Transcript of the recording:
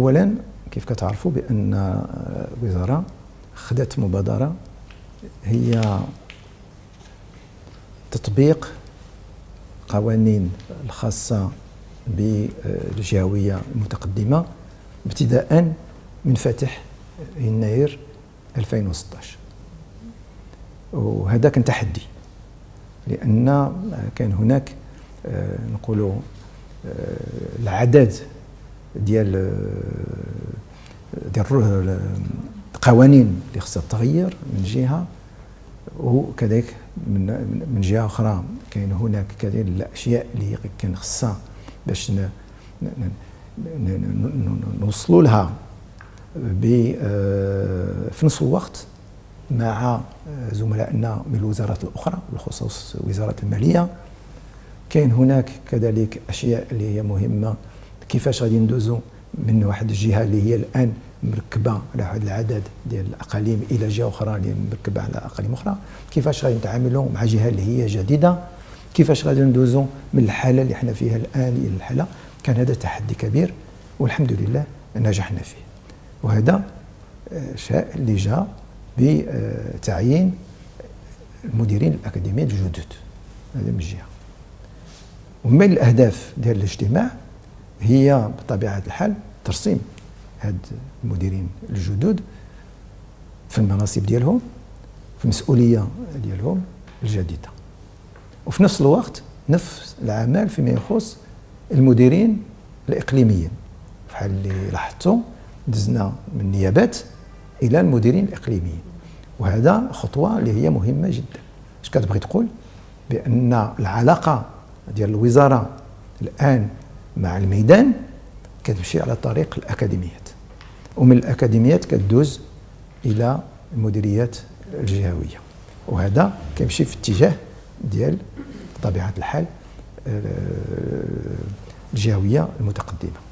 اولا كيف كتعرفوا بأن الوزاره خدات مبادرة هي تطبيق قوانين الخاصة بالجهوية المتقدمة ابتداء من فاتح يناير 2016 وهذا كان تحدي لأن كان هناك آه، نقولوا آه، العدد ديال ديال القوانين اللي خصها تغير من جهة وكذلك من من جهة أخرى كاين هناك كثير الأشياء اللي كان خصها باش نوصلوا لها آه، في نفس الوقت مع زملائنا من الوزارات الأخرى بالخصوص وزارة المالية. كاين هناك كذلك أشياء اللي هي مهمة كيفاش غادي ندوزو من واحد الجهة اللي هي الآن مركبة على واحد العدد ديال الأقاليم إلى جهة أخرى اللي مركبة على أقاليم أخرى. كيفاش غادي نتعاملوا مع جهة اللي هي جديدة؟ كيفاش غادي ندوزو من الحالة اللي إحنا فيها الآن إلى الحالة؟ كان هذا تحدي كبير والحمد لله نجحنا فيه. وهذا آه، شيء اللي جاء بتعيين المديرين الأكاديميين الجدد هذا من جهه ومن الأهداف ديال الاجتماع هي بطبيعة الحال ترسيم هاد المديرين الجدد في المناصب ديالهم في المسؤولية ديالهم الجديدة. وفي نفس الوقت نفس العمل فيما يخص المديرين الإقليميين. بحال اللي لاحظتوا دزنا من النيابات إلى المديرين الإقليميين. وهذا خطوة اللي هي مهمة جدا. اش كتبغي تقول؟ بأن العلاقة ديال الوزارة الآن مع الميدان كتمشي على طريق الأكاديميات. ومن الأكاديميات كتدوز إلى المديريات الجهوية. وهذا كيمشي في اتجاه ديال بطبيعه الحال آه، الجهوية المتقدمة.